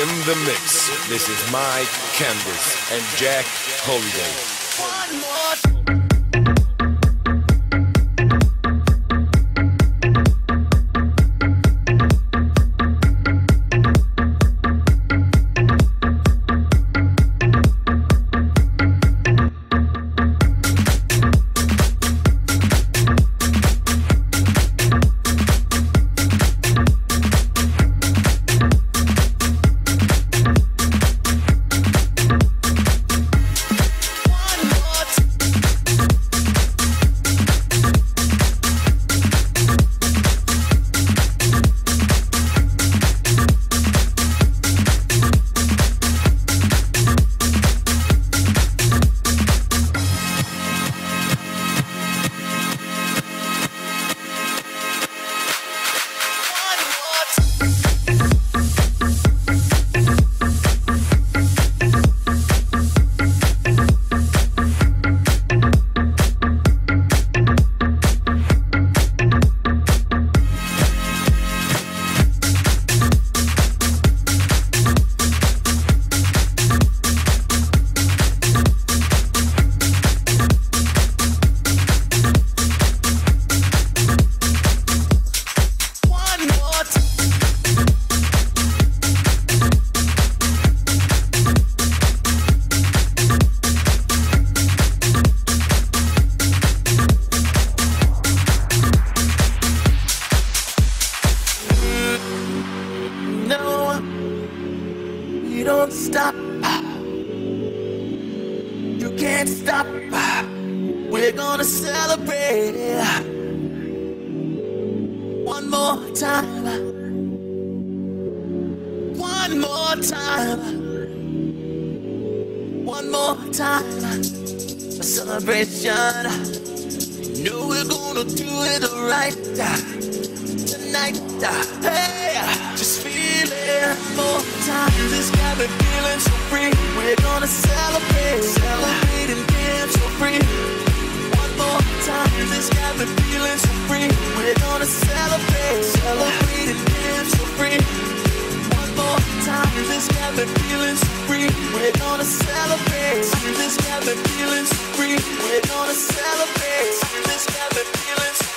in the mix. This is Mike Candys and Jack Holiday. stop. You can't stop. We're gonna celebrate one more time. One more time. One more time. A celebration. You know we're gonna do it right tonight. Hey, just feel it more. free. We're gonna celebrate, celebrate and live so free. One more time, this cabin feeling so free. We're gonna celebrate, this cabin feeling so free. We're gonna celebrate, this cabin feeling so free.